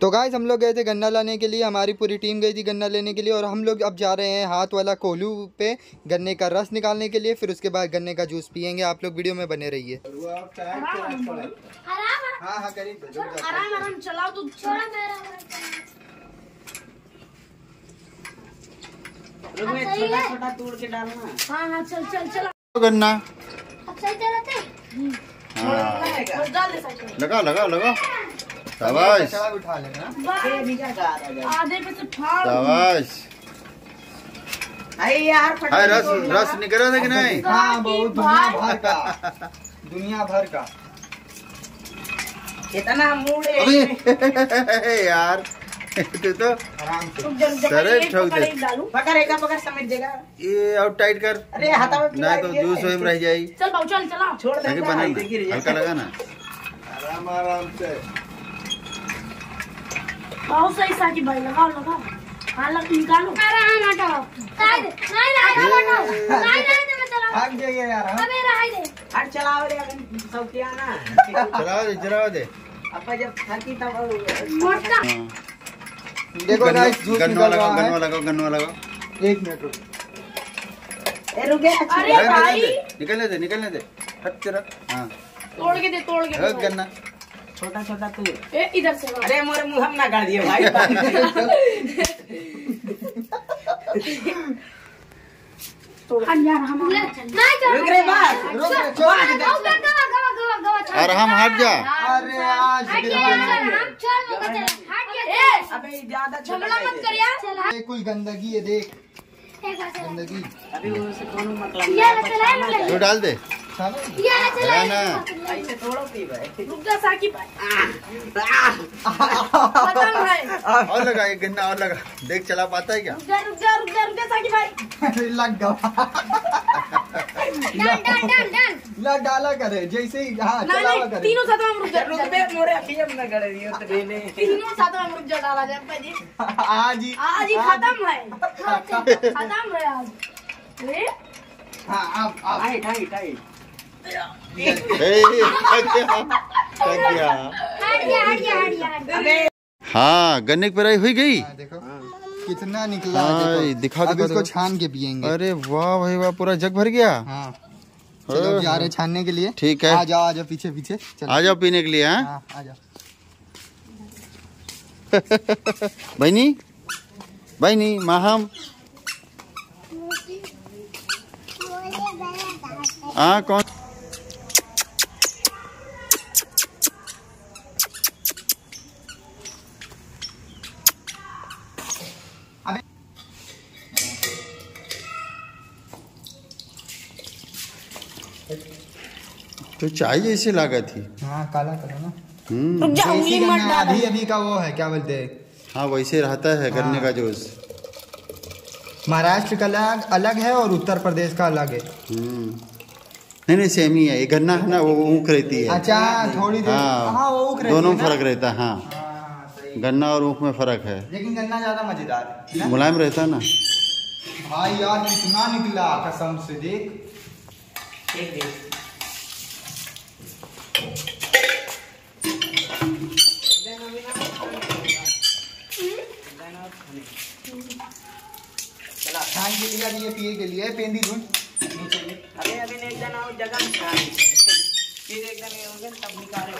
तो गाइस हम लोग गए थे गन्ना लाने के लिए हमारी पूरी टीम गई थी गन्ना लेने के लिए और हम लोग अब जा रहे हैं हाथ वाला कोल्हू पे गन्ने का रस निकालने के लिए फिर उसके बाद गन्ने का जूस पियेंगे। आप लोग वीडियो में बने रहिए। हाँ हाँ करीब आराम आराम चलाओ तो। छोड़ा मेरा रुक में सही छोटा है। छोटा तोड़ के डालना। हाँ हाँ चल चल चल। गन्ना। हाँ। बस डाल दे साइकिल लगा लगा लगा। शाबाश आधे पे से शाबाश अरे यार हाय रस रस निकल रहा था कि नहीं? हाँ बहुत दुनिया भर का। दुनिया भर का। इतना मुड़े अबे यार। तू तो सरे एक ठोक पकड़ दे। एक डालू। पकड़ेगा पकड़ समेट देगा। ये और टाइट कर। अरे हाथा में नहीं तो जूस वही रह जाई। चल बाबू चल चला छोड़ ना हल्का लगा ना। आराम आराम से। बहुत सही साकी भाई लगाओ लगाओ। हाँ लग निकालो। आराम हटाओ नहीं नहीं हटाओ नहीं नहीं मैं चलाओ भाग जाइए यार हाँ? अबे रहा दे हट चलाओ रे किया ना। चला दे चला दे। अपा जब थकी तब मोटा। हाँ। देखो गाइस जूस गन्ना निकल लगाओ रहा गन्ना लगाओ गन्ना लगाओ। एक मिनट रुक। ए रुक अरे अरे भाई। निकलने दे निकलने दे हट तेरा हाँ। तोड़ के दे तोड़ के दे। गन्ना। छोटा छोटा तू। ए इधर से। अरे मोरे मुँह हम ना गाड़ दिए भाई हट यार हम नहीं रुक रे बात रुक रे, छोड़ दे। गवा गवा गवा गवा गवा और हम हट जा। अरे आज गया गई। हम चल मत चल हट गया अबे ज़्यादा झगड़ा मत कर यार। चल। गंदगी है देख। गंदगी। अभी मतलब मतलब तो डाल दे। जा है और लगा एक गन्ना और लगा। देख चला पाता है क्या? रुक जा रुक जा रुक जा रुक भाई। लग गया। डाल डाल डाल डाल लग डाला करे जैसे ही हाँ चलावा करे। तीनों साथ में रुक जा रुक बे मोरे अभी हम ना गाड़ दिए तो देने तीनों साथ में रुक जा डाला जाए भाई आज ही। आज ही खत्म है। खत्म है आज। हाँ अब अब। टाइट टाइट टाइट ए, थक गया थक गया हट गया हट गया हट गया हट गया अबे हाँ गन्ने की पेराई हुई गई? हाँ, देखो। कितना निकला हाँ, है देखो अब इसको छान के पियेंगे। अरे वाह भाई वाह पूरा जग भर गया। हाँ। चलो जा रहे छानने के लिए। ठीक है। आ जाओ आ जाओ पीछे पीछे। आ जाओ पीने के लिए हाँ। हाँ आ जाओ। बहनी बहनी माहम। हाँ कौन? तो चाय जैसी लागत थी। हाँ काला करो ना। हम्म। रुक जा उंगली मत डाल। अभी अभी का वो है क्या बोलते हैं? हाँ वैसे रहता है गन्ने का जूस। महाराष्ट्र का अलग अलग है और उत्तर प्रदेश का अलग है? हम्म। नहीं नहीं सेम ही है। ये गन्ना है ना वो ऊख रहती है। अच्छा थोड़ी देर हाँ। हाँ वो रहती दोनों है ना? फ़र्क रहता है हाँ। हाँ, गन्ना और ऊख में फ़र्क है। लेकिन गन्ना ज़्यादा मज़ेदार है मुलायम रहता है ना। भाई यार इतना निकला कसम से देख। एक देख छान के लिए ये पिए के लिए पेंदी धुन अरे अभी एक दिन आओ जगह निकाल फिर एक दिन तब निकालो